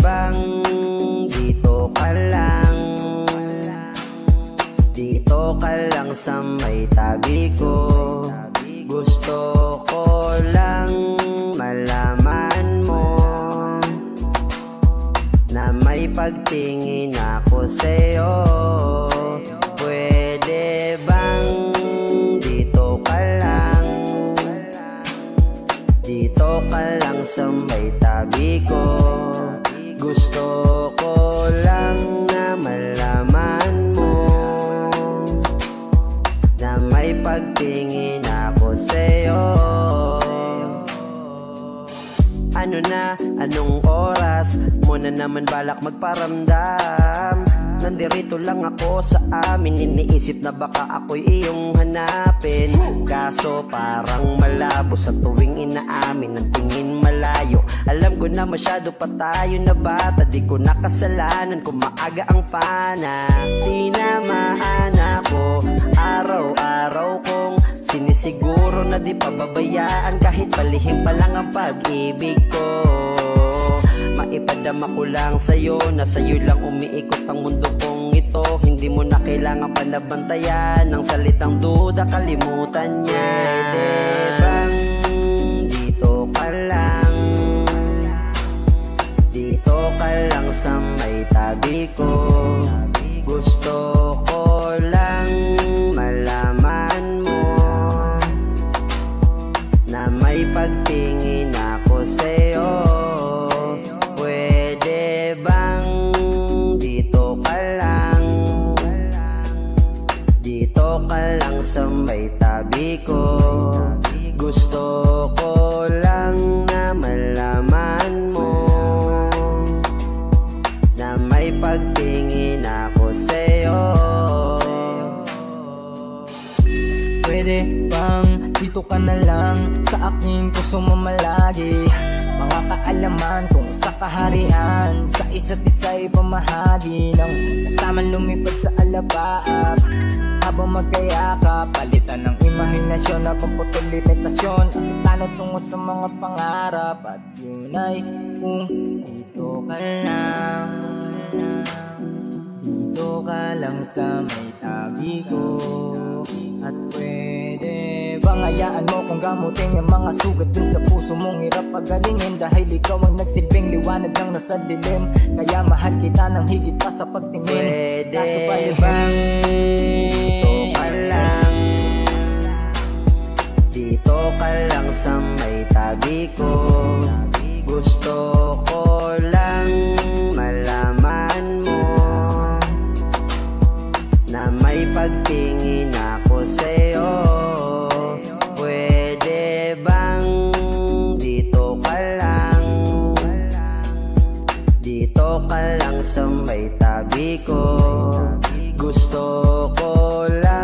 bang dito ka lang? Dito ka lang sa may tabi ko. Gusto ko lang malaman mo Na may pagtingin ako sa'yo sa may tabi ko. Gusto ko lang na malaman mo Na may pagtingin ako sa'yo. Ano na, anong oras? Mo na naman balak magparamdam Nandirito lang ako sa amin. Iniisip na baka ako'y iyong hanapin. Kaso parang malabo Sa tuwing inaamin. Ang tingin malayo. Alam ko na masyado pa tayo na bata. Di ko nakasalanan kung maaga ang pana. Tinamaan ako Araw-araw kong Sinisiguro na di pababayaan. Kahit palihim pa lang ang pag-ibig ko Maipadama ko lang sa'yo Na sa'yo lang umiikot ang mundo kong ito. Hindi mo na kailangan panabantayan Ng salitang duda kalimutan niya. Pwede bang dito ka lang. Dito ka lang sa may tabi ko ko. Gusto ko lang na malaman mo Na may pagtingin ako sa'yo. Pwede bang dito ka na lang? Sa aking puso mo malagi. Mga kaalaman kung sa kaharian Sa isa't isa'y pamahagi Ng kasamang lumipad sa alabaap Habang magkayakap Palitan ng imahinasyon na pamputol limitasyon Ang tanong tungo sa mga pangarap. At yun ay kung dito ka lang. Dito ka lang sa may tabi ko. At pwede bang hayaan mo kung gamutin yung mga sugat dun sa puso mong hirap pagalingin? Dahil ikaw ang nagsilbing liwanag lang nasa dilim. Kaya mahal kita ng higit pa sa pagtingin. Pwede. Kaso palihim bang pa lang sa may tabi ko. Gusto ko lang malaman mo Na may pagtingin ako sa'yo. Pwede bang dito ka lang? Dito ka lang sa may tabi ko. Gusto ko lang